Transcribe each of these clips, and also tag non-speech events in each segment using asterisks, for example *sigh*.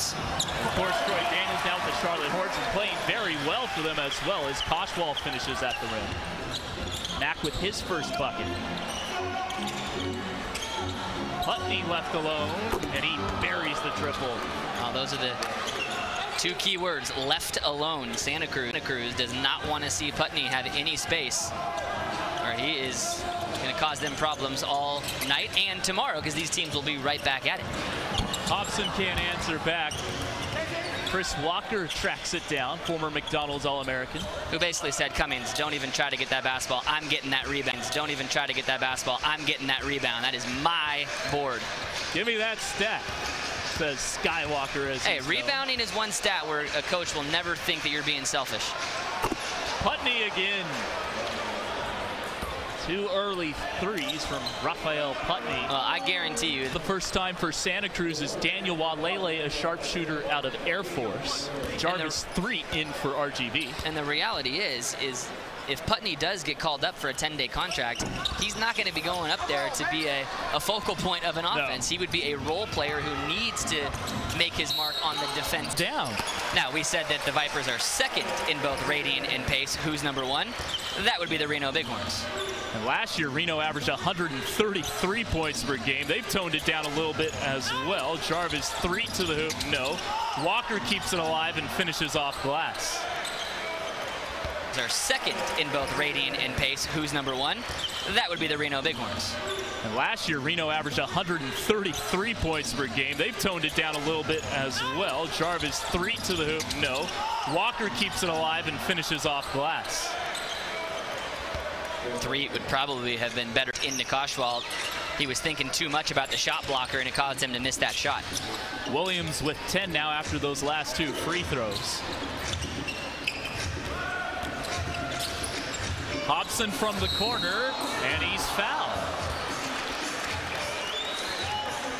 Daniels. Of course, Troy Daniels now with the Charlotte Hornets is playing very well for them as well as Koshwal finishes at the rim. Mack with his first bucket. Putney left alone, and he buries the triple. Oh, those are the two key words, left alone. Santa Cruz, Santa Cruz does not want to see Putney have any space, or he is going to cause them problems all night and tomorrow because these teams will be right back at it. Hobson can't answer back. Chris Walker tracks it down, former McDonald's All-American. Who basically said, Cummings, don't even try to get that basketball. I'm getting that rebound. Don't even try to get that basketball. I'm getting that rebound. That is my board. Give me that stat, says Skywalker. As hey, rebounding is one stat where a coach will never think that you're being selfish. Putney again. Two early threes from Raphael Putney. Well, I guarantee you. The first time for Santa Cruz is Daniel Walele, a sharpshooter out of Air Force. Jarvis the, three in for RGV. And the reality is, is if Putney does get called up for a 10-day contract, he's not going to be going up there to be a, a focal point of an offense. No. He would be a role player who needs to make his mark on the defense. Down. Now, we said that the Vipers are second in both rating and pace. Who's number one? That would be the Reno Bighorns. And last year, Reno averaged 133 points per game. They've toned it down a little bit as well. Jarvis, three to the hoop, no. Walker keeps it alive and finishes off glass. Are second in both rating and pace. Who's number one? That would be the Reno Bighorns. And last year, Reno averaged 133 points per game. They've toned it down a little bit as well. Jarvis, three to the hoop, no. Walker keeps it alive and finishes off glass. Three would probably have been better in Koshwal. He was thinking too much about the shot blocker, and it caused him to miss that shot. Williams with 10 now after those last two free throws. Hobson from the corner, and he's fouled.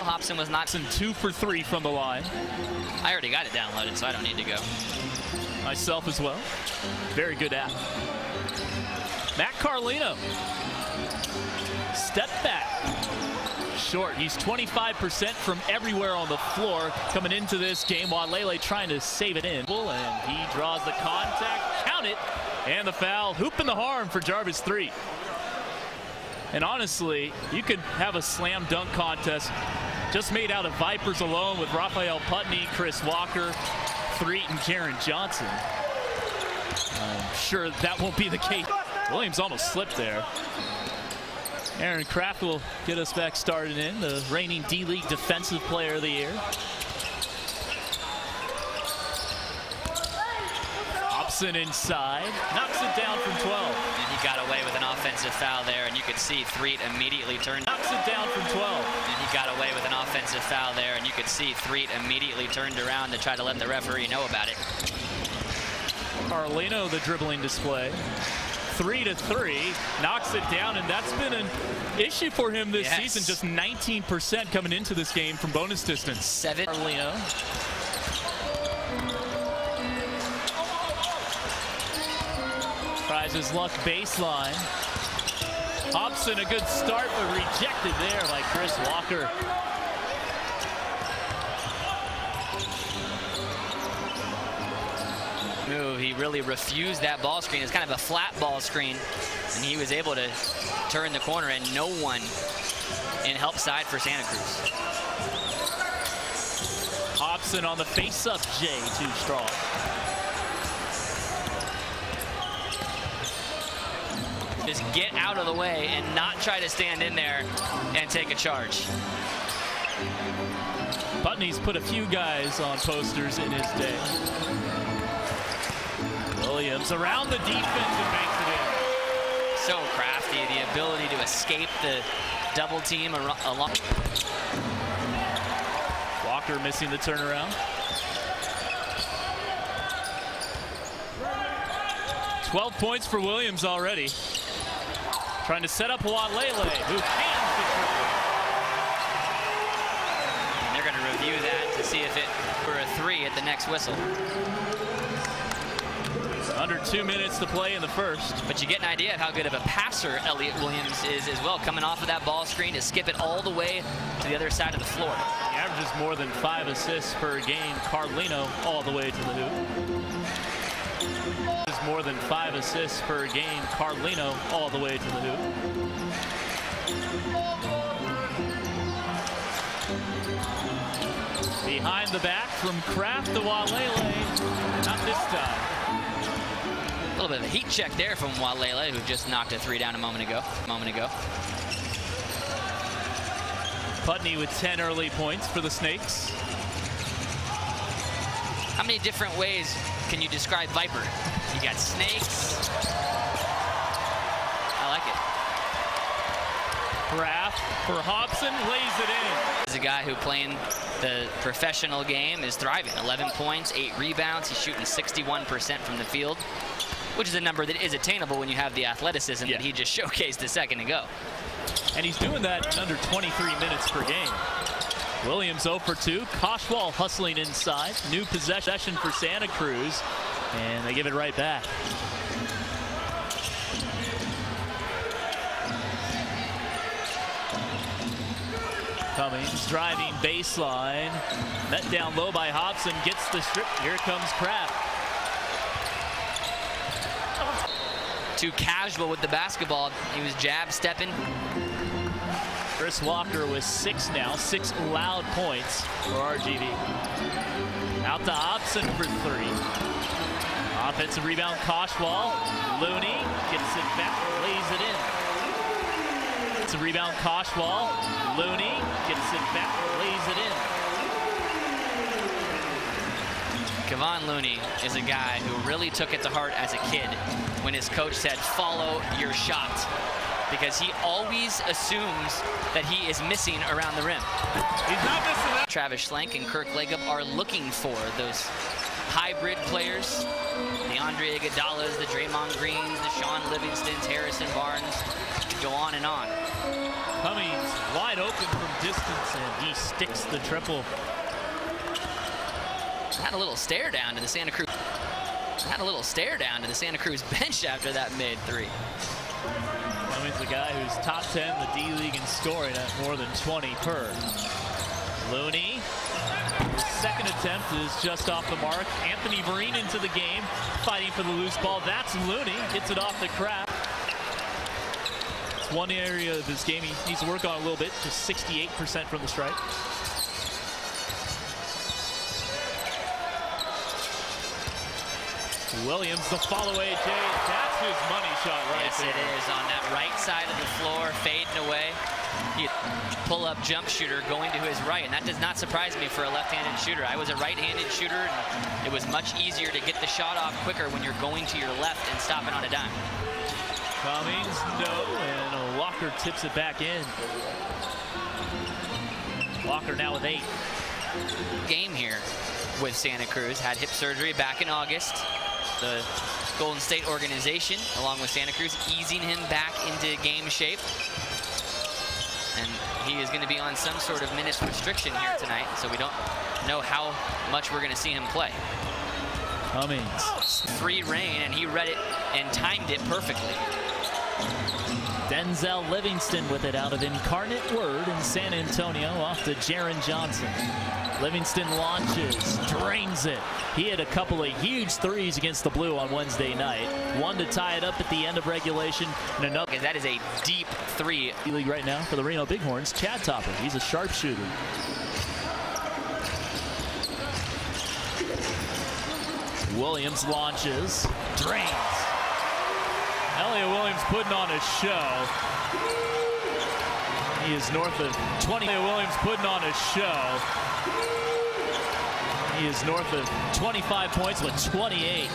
Hobson was not... two for three from the line. I already got it downloaded, so I don't need to go. Myself as well. Very good app. Matt Carlino. Step back. Short. He's 25% from everywhere on the floor coming into this game while Lele trying to save it in. And he draws the contact. Count it. And the foul. Hoop in the harm for Jarvis 3. And honestly, you could have a slam dunk contest just made out of Vipers alone with Raphael Putney, Chris Walker, Threatt, and Jaron Johnson. I'm sure that won't be the case. Williams almost slipped there. Aaron Craft will get us back started in, the reigning D-League Defensive Player of the Year. Hobson inside, knocks it down from 12. And he got away with an offensive foul there, and you could see Threatt immediately turned. Knocks it down from 12. And he got away with an offensive foul there, and you could see Threatt immediately turned around to try to let the referee know about it. Carlino, the dribbling display three to three, knocks it down, and that's been an issue for him this yes. season. Just 19% coming into this game from bonus distance. Seven. Carlino. Tries his luck baseline. Hobson, a good start, but rejected there by Chris Walker. move. He really refused that ball screen. It's kind of a flat ball screen, and he was able to turn the corner, and no one in help side for Santa Cruz. Hobson on the face-up, Jay, too strong. Just get out of the way and not try to stand in there and take a charge. Putney's put a few guys on posters in his day. Williams around the defense and makes it in. So crafty, the ability to escape the double team along. Walker missing the turnaround. Twelve points for Williams already. Trying to set up Walele, who cans the triple. And they're going to review that to see if it for a three at the next whistle. Under two minutes to play in the first. But you get an idea of how good of a passer Elliot Williams is as well, coming off of that ball screen to skip it all the way to the other side of the floor. He averages more than five assists per game. Carlino all the way to the hoop. More than five assists per game. Carlino all the way to the hoop. Behind the back from Craft to Walele. Not this time. A little bit of a heat check there from Walele, who just knocked a three down a moment ago. A moment ago. Putney with 10 early points for the Snakes. How many different ways can you describe Viper? You got snakes. I like it. Craft for Hobson lays it in. He's a guy who playing the professional game is thriving. 11 points, 8 rebounds. He's shooting 61% from the field, which is a number that is attainable when you have the athleticism Yeah. that he just *laughs* showcased a second ago. And he's doing that in under 23 minutes per game. Williams 0 for 2. Koshwal hustling inside. New possession for Santa Cruz. And they give it right back. Cummings driving baseline. Met down low by Hobson. Gets the strip. Here comes Craft. Too casual with the basketball. He was jab stepping. Chris Walker with six now, six loud points for RGV. Out to Hobson for three. Offensive rebound, Koshwal. Looney gets it back, lays it in. It's a rebound, Koshwal. Looney gets it back, lays it in. Kevon Looney is a guy who really took it to heart as a kid when his coach said, follow your shot. Because he always assumes that he is missing around the rim. He's not missing that. Travis Schlenk and Kirk Lacob are looking for those hybrid players. The Andre Iguodala's, the Draymond Greens, the Shaun Livingstons, Harrison Barnes. Go on and on. Cummings wide open from distance, and he sticks the triple. Had a little stare down to the Santa Cruz. Had a little stare down to the Santa Cruz *laughs* bench after that mid three. Cummings, the guy who's top 10 in the D-League in scoring at more than 20 per. Looney, second attempt is just off the mark. Anthony Vereen into the game, fighting for the loose ball. That's Looney, gets it off the crap. It's one area of his game he needs to work on a little bit, just 68% from the strike. Williams, the follow AJ. That's his money shot right Yes, there. it is on that right side of the floor, fading away. He pull-up jump shooter going to his right, and that does not surprise me for a left-handed shooter. I was a right-handed shooter, and it was much easier to get the shot off quicker when you're going to your left and stopping on a dime. Cummings, no, and Walker tips it back in. Walker now with eight. Game here with Santa Cruz had hip surgery back in August. The Golden State organization, along with Santa Cruz, easing him back into game shape. And he is going to be on some sort of minutes restriction here tonight, so we don't know how much we're going to see him play. Cummings. Free reign, and he read it and timed it perfectly. Denzel Livingston with it out of Incarnate Word in San Antonio off to Jaron Johnson. Livingston launches, drains it. He had a couple of huge threes against the Blue on Wednesday night. One to tie it up at the end of regulation, and another. That is a deep three. League right now for the Reno Bighorns, Chad Topper. He's a sharpshooter. Williams launches, drains. Elliot Williams putting on a show. He is north of 20. Elliot Williams putting on a show. He is north of 25 points with 28.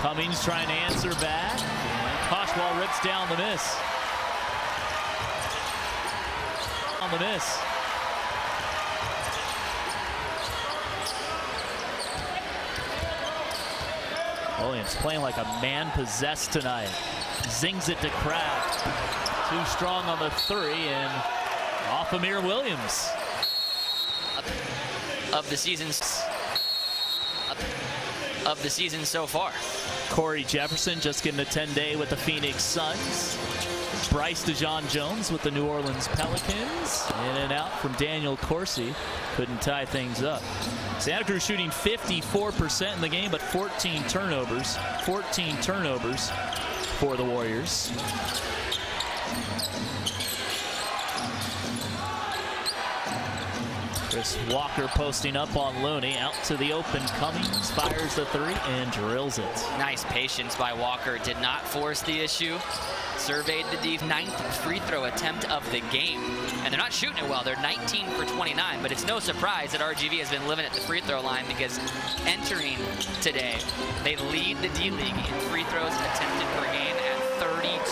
Cummings trying to answer back. Koshwal rips down the miss. On the miss. Williams playing like a man possessed tonight. Zings it to Craft. Too strong on the three and off Amir Williams. of the season of the season so far. Corey Jefferson just getting a 10-day with the Phoenix Suns. Bryce Dejean-Jones with the New Orleans Pelicans. In and out from Daniel Corsi. Couldn't tie things up. Santa Cruz shooting 54% in the game, but 14 turnovers. 14 turnovers for the Warriors. Chris Walker posting up on Looney. Out to the open. Cummings fires the three and drills it. Nice patience by Walker. Did not force the issue. Surveyed the deep ninth free throw attempt of the game. And they're not shooting it well. They're 19 for 29, but it's no surprise that RGV has been living at the free throw line because entering today, they lead the D-League in free throws attempted per game at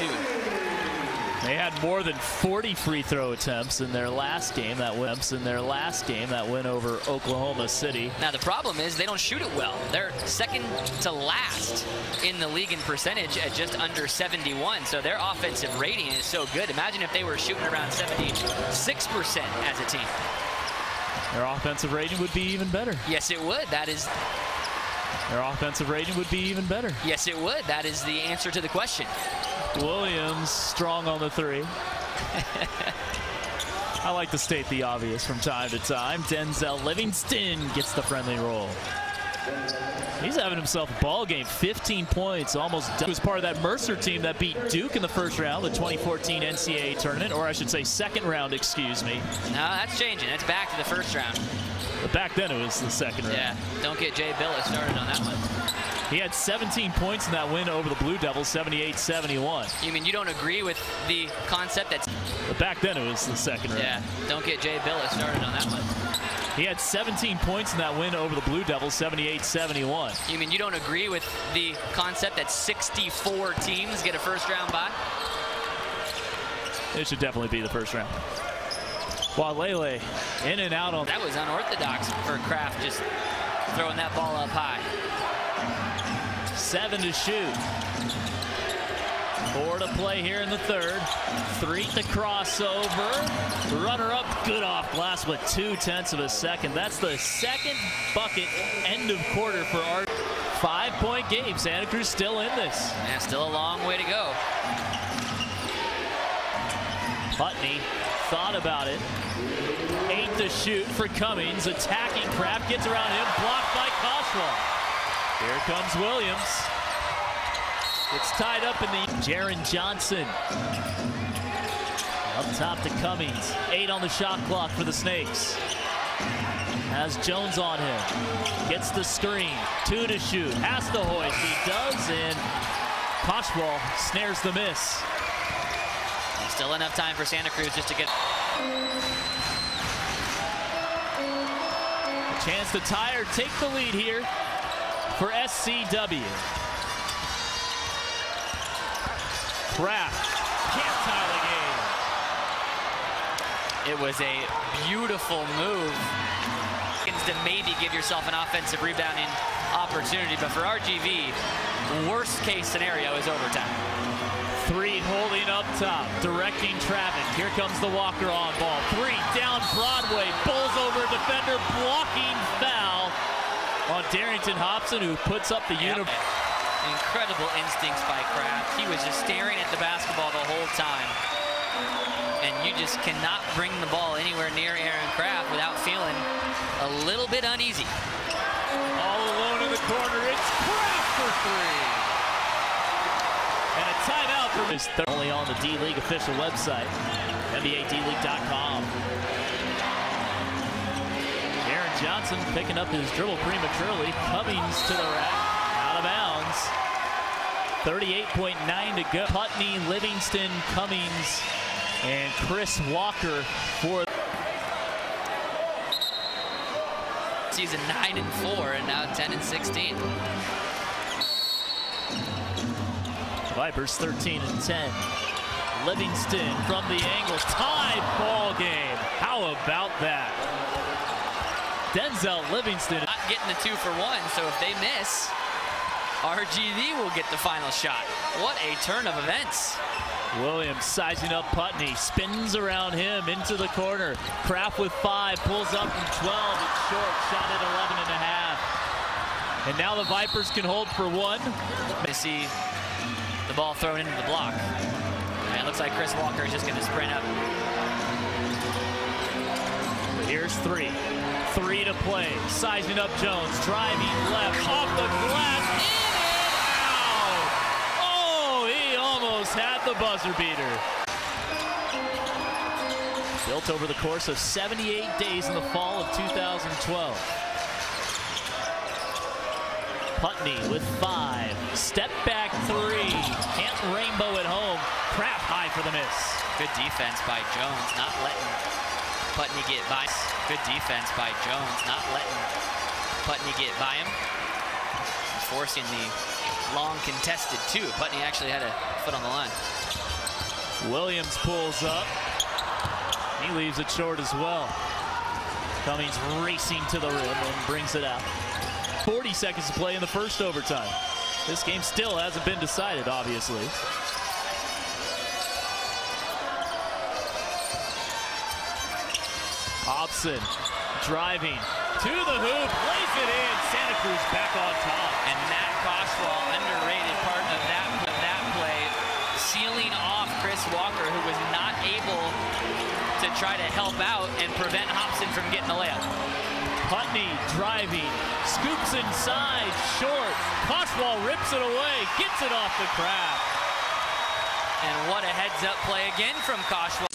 32. They had more than 40 free throw attempts in their last game that went in their last game that went over Oklahoma City. Now the problem is they don't shoot it well. They're second to last in the league in percentage at just under 71. So their offensive rating is so good. Imagine if they were shooting around 76% as a team. Their offensive rating would be even better. Yes, it would. That is their offensive rating would be even better. Yes, it would. That is the answer to the question. Williams strong on the three. I like to state the obvious from time to time. Denzel Livingston gets the friendly roll. He's having himself a ball game. 15 points, almost He was part of that Mercer team that beat Duke in the first round, the 2014 NCAA tournament, or I should say second round, excuse me. No, that's changing. That's back to the first round. But back then it was the second round. Yeah, don't get Jay Bilas started on that one. He had 17 points in that win over the Blue Devils, 78-71. You mean you don't agree with the concept that's... But back then it was the second round. Yeah, don't get Jay Bilas started on that one. He had 17 points in that win over the Blue Devils, 78-71. You mean you don't agree with the concept that 64 teams get a first round bye? It should definitely be the first round. Lele in and out on. That was unorthodox for Craft, just throwing that ball up high. Seven to shoot. Four to play here in the third. Three to crossover. Runner up, good off glass with two tenths of a second. That's the second bucket end of quarter for our five point game. Santa Cruz still in this. And still a long way to go. Putney thought about it. Eight to shoot for Cummings. Attacking Craft. Gets around him. Blocked by Koshwal. Here comes Williams. It's tied up in the Jaron Johnson. Up top to Cummings. Eight on the shot clock for the Snakes. Has Jones on him. Gets the screen. Two to shoot. Has the hoist. He does, and Koshwal snares the miss. Still enough time for Santa Cruz just to get... A chance to tie or take the lead here for SCW. Craft can't tie the game. It was a beautiful move to maybe give yourself an offensive rebounding opportunity, but for RGV, worst case scenario is overtime. Three holding up top, directing traffic. Here comes the Walker on ball. Three down Broadway, bowls over defender, blocking foul on Darington Hobson, who puts up the yep. uniform. Incredible instincts by Craft. He was just staring at the basketball the whole time. And you just cannot bring the ball anywhere near Aaron Craft without feeling a little bit uneasy. All alone in the corner, it's Craft for three. And a timeout is thoroughly on the D-League official website, NBADleague.com. Johnson picking up his dribble prematurely. Cummings to the rack, out of bounds. 38.9 to go. Putney, Livingston, Cummings, and Chris Walker for season 9 and 4 and now 10 and 16. Vipers 13 and 10. Livingston from the angle, tied ball game. How about that? Denzel Livingston. Not getting the two for one, so if they miss, RGV will get the final shot. What a turn of events. Williams sizing up Putney, spins around him into the corner. Craft with five, pulls up from 12, it's short, shot at 11 and a half. And now the Vipers can hold for one. They see the ball thrown into the block. And it looks like Chris Walker is just going to sprint up. Here's three. Three to play. Sizing up Jones. Driving left. Off the glass. In and out. Oh, he almost had the buzzer beater. Built over the course of 78 days in the fall of 2012. Putney with five. Step back three. Can't rainbow at home. Craft high for the miss. Good defense by Jones, not letting Putney get by. Good defense by Jones, not letting Putney get by him. Forcing the long contested two. Putney actually had a foot on the line. Williams pulls up. He leaves it short as well. Cummings racing to the rim and brings it out. 40 seconds to play in the first overtime. This game still hasn't been decided, obviously. Hobson driving to the hoop, lays it in. Santa Cruz back on top. And Matt Koshwal, underrated part of that, of that play, sealing off Chris Walker, who was not able to try to help out and prevent Hobson from getting the layup. Putney driving, scoops inside, short. Koshwal rips it away, gets it off the Craft. And what a heads-up play again from Koshwal.